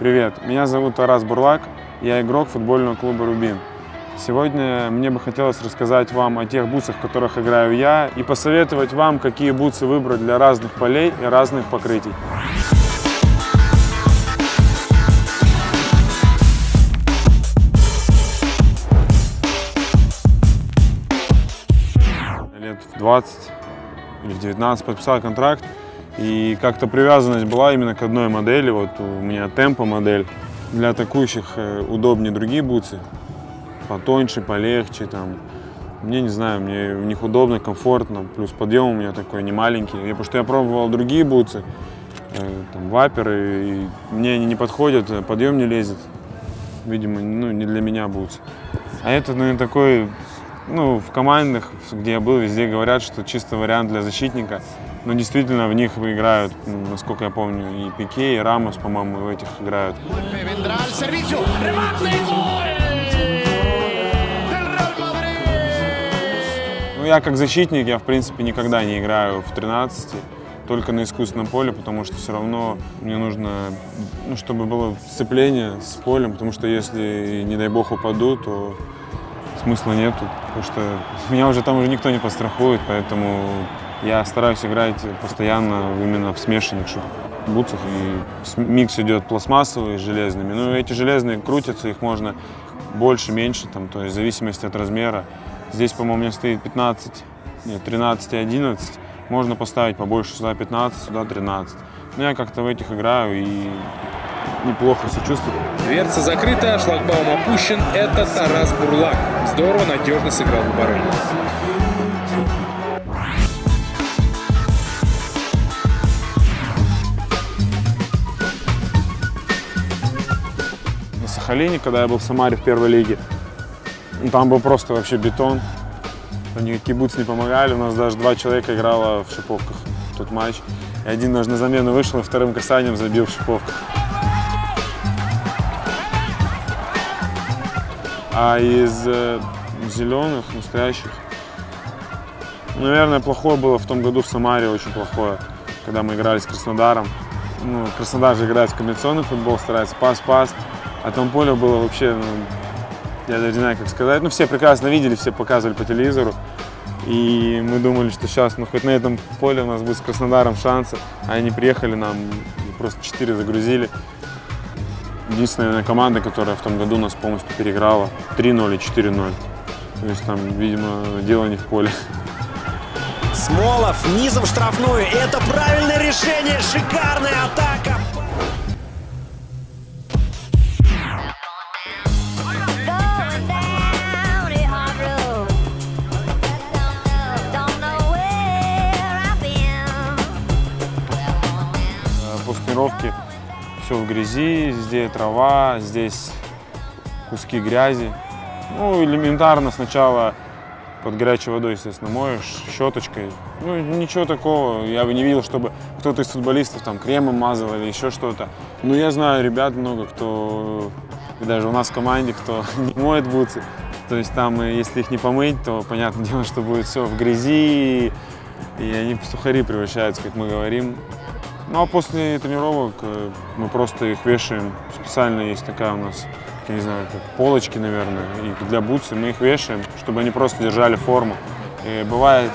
Привет, меня зовут Тарас Бурлак, я игрок футбольного клуба «Рубин». Сегодня мне бы хотелось рассказать вам о тех бутсах, в которых играю я, и посоветовать вам, какие бутсы выбрать для разных полей и разных покрытий. Лет в 20 или в 19 подписал контракт, и как-то привязанность была именно к одной модели. Вот у меня темпо модель. Для атакующих э, удобнее другие бутсы. Потоньше, полегче. Там. Мне не знаю, мне в них удобно, комфортно. Плюс подъем у меня такой не маленький. Я, потому что я пробовал другие бутсы, э, там, ваперы, и мне они не подходят, э, подъем не лезет. Видимо, ну, не для меня бутсы. А этот, ну, такой, ну, в командах, где я был, везде говорят, что чисто вариант для защитника. Но действительно в них играют, насколько я помню, и Пике, и Рамос, по-моему, в этих играют. Ну, я как защитник, я, в принципе, никогда не играю в 13, только на искусственном поле, потому что все равно мне нужно, ну, чтобы было сцепление с полем, потому что если, не дай бог, упаду, то смысла нету, потому что меня уже там уже никто не подстрахует, поэтому я стараюсь играть постоянно именно в смешанных бутсах, и микс идет пластмассовый с железными. Ну, эти железные крутятся, их можно больше, меньше, там, то есть в зависимости от размера. Здесь, по-моему, у меня стоит 15, нет, 13 и 11. Можно поставить побольше, сюда 15, сюда 13. Но я как-то в этих играю и неплохо себя чувствую. Дверца закрыта, шлагбаум опущен. Это Тарас Бурлак. Здорово, надежно сыграл в обороне. Сахалине, когда я был в Самаре в первой лиге. Ну, Там был просто вообще бетон. Никакие бутсы не помогали. У нас даже два человека играло в шиповках тот матч. И один даже на замену вышел и вторым касанием забил в шиповках. А из э, зеленых, настоящих, наверное, плохое было в том году в Самаре, очень плохое, когда мы играли с Краснодаром. Ну, Краснодар же играет в комбинационный футбол, старается пас-пас, а там поле было вообще, ну, я даже не знаю, как сказать. Ну, все прекрасно видели, все показывали по телевизору. И мы думали, что сейчас, ну, хоть на этом поле у нас будет с Краснодаром шансы. А они приехали нам, и просто 4 загрузили. Единственная, команда, которая в том году нас полностью переиграла. 3-0 и 4-0. То есть там, видимо, дело не в поле. Смолов низом штрафную. Это правильное решение. Шикарная атака. Тренировки все в грязи, везде трава, здесь куски грязи. Ну, элементарно сначала под горячей водой, естественно, моешь щеточкой. Ну, ничего такого. Я бы не видел, чтобы кто-то из футболистов там кремом мазал или еще что-то. Но я знаю ребят много, кто и даже у нас в команде, кто не моет бутсы. То есть там, э, если их не помыть, то понятное дело, что будет все в грязи, и они в сухари превращаются, как мы говорим. Ну а после тренировок э, мы просто их вешаем. Специально есть такая у нас, не знаю, как полочки, наверное, и для бутсы. Мы их вешаем, чтобы они просто держали форму. И бывает,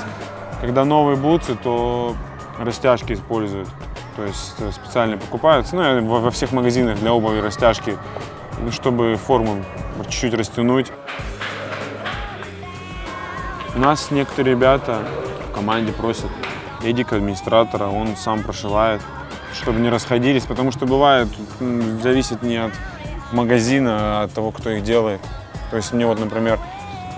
когда новые бутсы, то растяжки используют. То есть э, специально покупаются. Ну, во всех магазинах для обуви растяжки, ну, чтобы форму чуть-чуть растянуть. У нас некоторые ребята в команде просят Эдика, администратора, он сам прошивает, чтобы не расходились, потому что бывает, зависит не от магазина, а от того, кто их делает. То есть мне вот, например,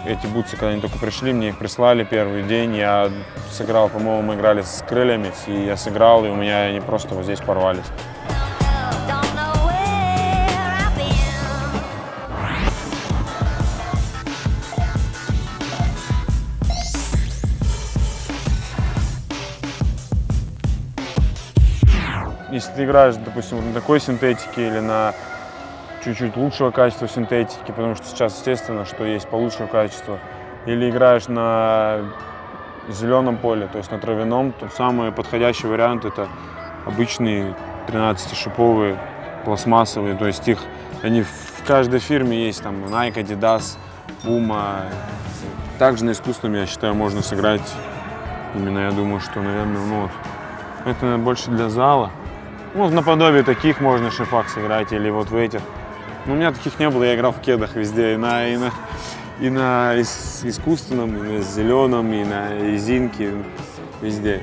эти бутсы, когда они только пришли, мне их прислали первый день, я сыграл, по-моему, мы играли с крыльями, и я сыграл, и у меня они просто вот здесь порвались. Если ты играешь, допустим, на такой синтетике или на чуть-чуть лучшего качества синтетики, потому что сейчас, естественно, что есть получшего качества, или играешь на зеленом поле, то есть на травяном, то самый подходящий вариант это обычные 13-шиповые пластмассовые, то есть их, они в каждой фирме есть, там Nike, Adidas, Puma. Также на искусственном, я считаю, можно сыграть. Именно я думаю, что, наверное, ну вот, это больше для зала. Ну, наподобие таких можно шифах сыграть или вот в этих. Но у меня таких не было, я играл в кедах везде, и на, и на, и на ис- искусственном, и на зеленом, и на резинке, везде.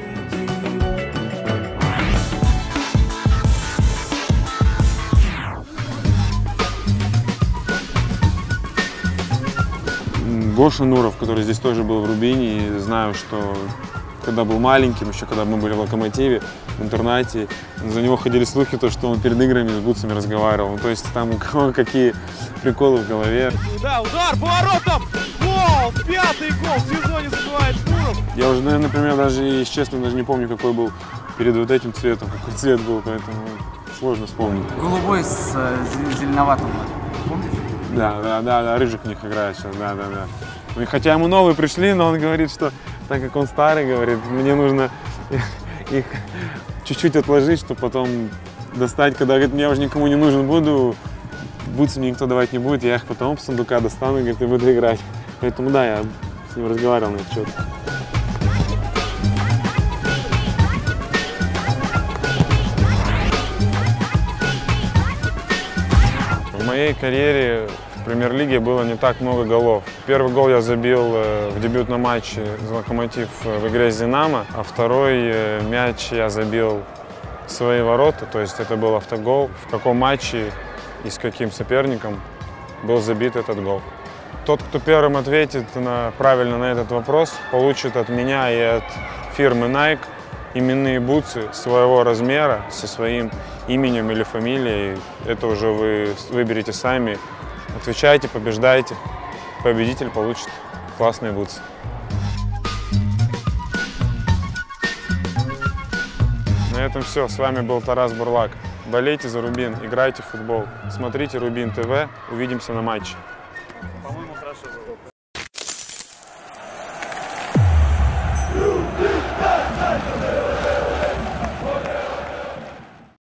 Гоша Нуров, который здесь тоже был в Рубине, знаю, что когда был маленьким, еще когда мы были в Локомотиве, в интернате, за него ходили слухи, то, что он перед играми с бутсами разговаривал. Ну, то есть там у кого какие приколы в голове. Да, удар поворотом. Гол! Пятый гол в сезоне забивает Шнуров. Я уже, наверное, например, даже, если честно, даже не помню, какой был перед вот этим цветом, какой цвет был, поэтому сложно вспомнить. Голубой с э, зел- зеленоватым. Помните? Да, да, да, да, Рыжик в них играет сейчас, да, да, да. И хотя ему новые пришли, но он говорит, что так как он старый, говорит, мне нужно их чуть-чуть отложить, чтобы потом достать, когда, говорит, я уже никому не нужен буду, бутсы мне никто давать не будет, я их потом с сундука достану, говорит, и буду играть. Поэтому да, я с ним разговаривал на этот счет. Моей карьере в премьер-лиге было не так много голов. Первый гол я забил э, в дебютном матче «Локомотив» в игре с «Динамо», а второй э, мяч я забил в свои ворота, то есть это был автогол. В каком матче и с каким соперником был забит этот гол. Тот, кто первым ответит на, правильно на этот вопрос, получит от меня и от фирмы Nike именные бутсы своего размера со своим именем или фамилией. Это уже вы выберете сами. Отвечайте, побеждайте. Победитель получит классные бутсы. На этом все. С вами был Тарас Бурлак. Болейте за Рубин, играйте в футбол. Смотрите Рубин ТВ. Увидимся на матче. Rubin